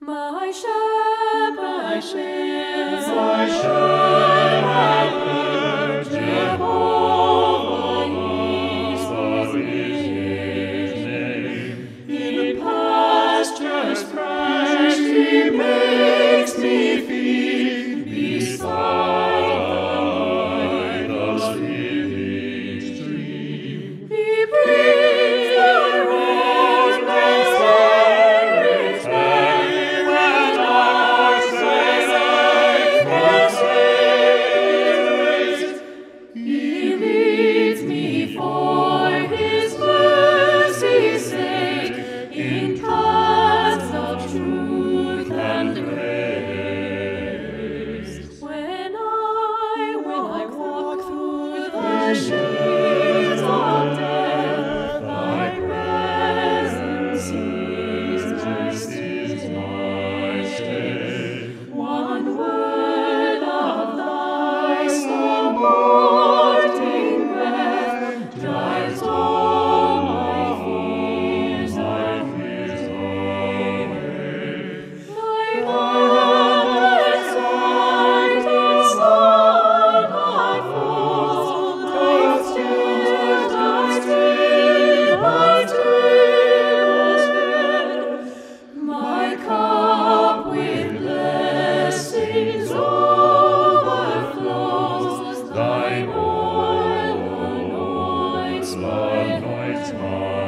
My shepherd, my shepherd, My shepherd, through overflows.